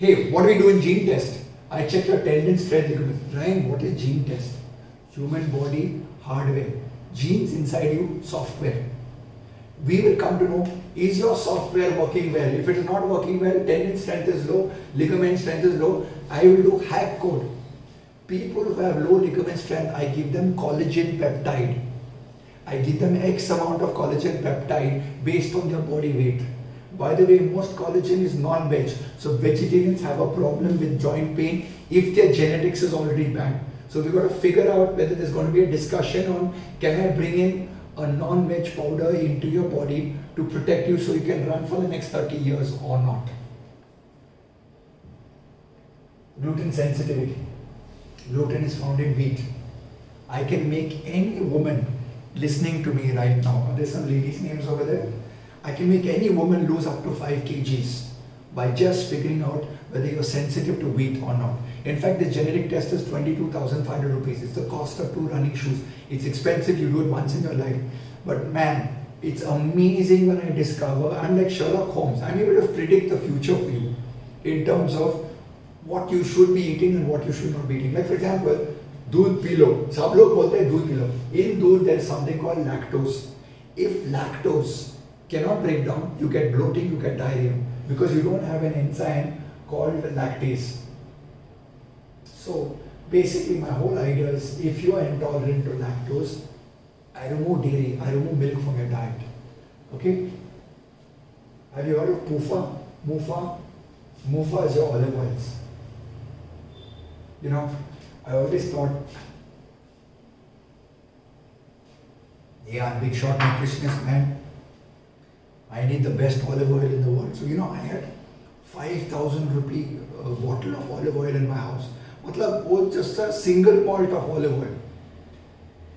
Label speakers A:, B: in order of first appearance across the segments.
A: Hey, what do we do in gene test? I check your tendon strength. Ryan, what is gene test? Human body hardware. Genes inside you, software. We will come to know is your software working well? If it is not working well, tendon strength is low, ligament strength is low, I will do hack code. People who have low ligament strength, I give them collagen peptide. I give them X amount of collagen peptide based on their body weight. By the way, most collagen is non-veg. So vegetarians have a problem with joint pain if their genetics is already bad. So we've got to figure out whether there's going to be a discussion on can I bring in a non-veg powder into your body to protect you so you can run for the next 30 years or not. Gluten sensitivity. Gluten is found in wheat. I can make any woman listening to me right now, there's some ladies' names over there. I can make any woman lose up to 5 kgs by just figuring out whether you're sensitive to wheat or not. In fact, the genetic test is 22,500 rupees. It's the cost of two running shoes. It's expensive, you do it once in your life. But man, it's amazing when I discover, I'm like Sherlock Holmes, I'm able to predict the future for you in terms of what you should be eating and what you should not be eating. Like for example, दूध पी लो सब लोग बोलते हैं दूध पी लो in दूध there is something called lactose if lactose cannot break down. You get bloating you get diarrhea because you don't have an enzyme called lactase. So basically my whole idea is if you are intolerant to lactose I remove dairy I remove milk from your diet. Okay? Have you heard of PUFA MUFA? MUFA is your olive oils. You know I always thought, yeah, big shot nutritionist, man. I need the best olive oil in the world. So, you know, I had 5,000 rupee uh, bottle of olive oil in my house. Matlab, was just a single malt of olive oil.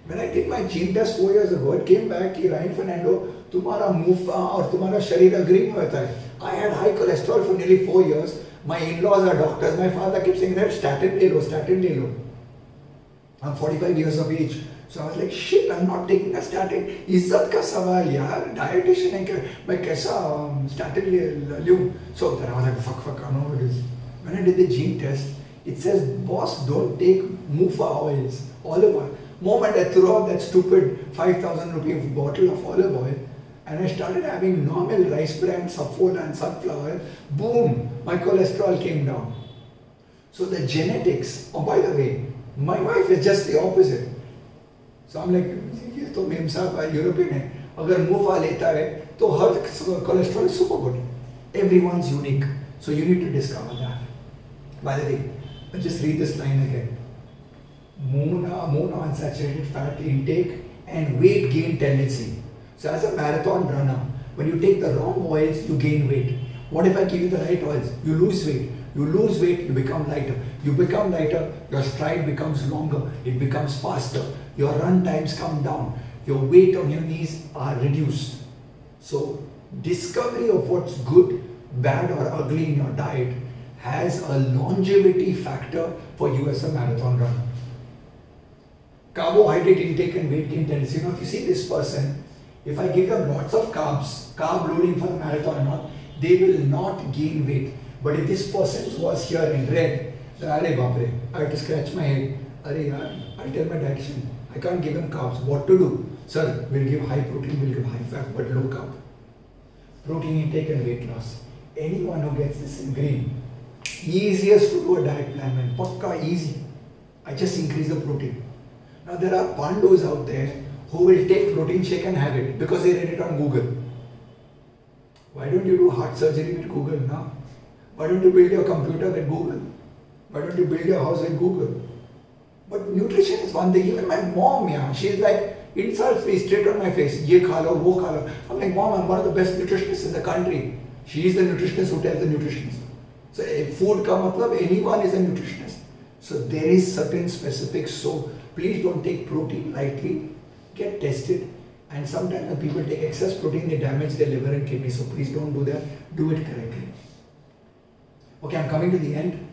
A: When I did my gene test four years ago, it came back कि Ryan Fernando, तुम्हारा मुफा और तुम्हारा शरीर agree नहीं होता है. I had high cholesterol for nearly four years. My in-laws are doctors. My father keeps saying that statin ले लो, statin ले लो. I'm 45 years of age. So I was like, shit, I'm not taking a statin. इज्जत का सवाल यार dietitian है कि मैं कैसा statin ले लूँ. So then I was like, fuck, fuck, I know what it is. When I did the gene test, it says, boss, don't take Mufa oils, olive oil. Moment I threw out that stupid 5,000 rupee bottle of olive oil, and I started having normal rice bran, saffron and sunflower, boom, my cholesterol came down. So the genetics, oh by the way, my wife is just the opposite. So I'm like, ये तो ma'am साहब European है अगर मुफा लेता है तो हर cholesterol is super good. Everyone's unique. So you need to discover that. By the way, let's just read this line again. Mono, mono unsaturated fat intake and weight gain tendency. So as a marathon runner, when you take the wrong oils, you gain weight. What if I give you the right oils? You lose weight. You lose weight, you become lighter. You become lighter, your stride becomes longer, it becomes faster. Your run times come down. Your weight on your knees are reduced. So discovery of what's good, bad or ugly in your diet has a longevity factor for you as a marathon runner. Carbohydrate intake and weight gain tendency. You know, if you see this person, if I give them lots of carbs, carb loading for the marathon, they will not gain weight. But if this person was here in red, then Are Babre, I have to scratch my head. Are I tell my dietitian, I can't give him carbs. What to do? Sir, we'll give high protein, we'll give high fat, but low carb. Protein intake and weight loss. Anyone who gets this in green, easiest to do a diet plan, man. Pakka easy. I just increase the protein. Now there are pandos out there who will take protein shake and have it because they read it on Google. Why don't you do heart surgery with Google now? Why don't you build your computer with Google? Why don't you build your house with Google? But nutrition is one thing. Even my mom, yeah, she's like, insults me straight on my face. Ye khalo, wo khalo. I'm like, mom, I'm one of the best nutritionists in the country. She is the nutritionist who tells the nutritionist. So food ka matlab, anyone is a nutritionist. So there is certain specifics. So please don't take protein lightly. Get tested. And sometimes when people take excess protein, they damage their liver and kidney. So please don't do that. Do it correctly. Okay, I'm coming to the end.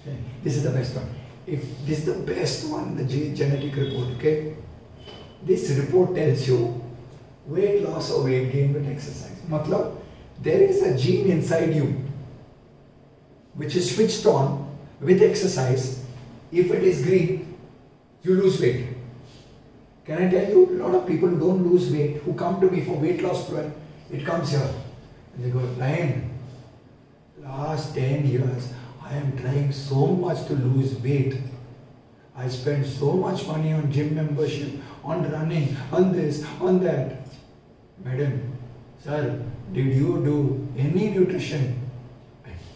A: Okay. This is the best one. If this is the best one, the genetic report, okay? This report tells you weight loss or weight gain with exercise. Matlab, there is a gene inside you which is switched on with exercise, if it is green, you lose weight. Can I tell you, a lot of people don't lose weight who come to me for weight loss plan, it comes here. And they go, Ryan, last 10 years, I am trying so much to lose weight. I spend so much money on gym membership, on running, on this, on that. Madam, sir, did you do any nutrition?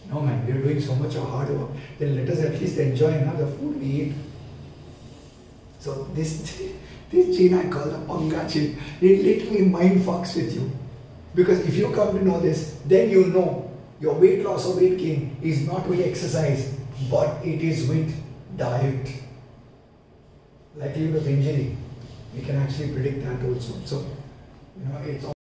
A: No man, we are doing so much of hard work. Then let us at least enjoy the food we eat. So this this gene I call the Panga gene. It literally mind fucks with you. Because if you come to know this, then you know your weight loss or weight gain is not with exercise, but it is with diet. Likelihood of injury, we can actually predict that also. So, you know, it's